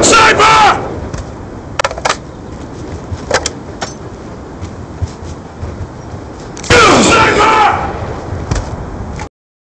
Save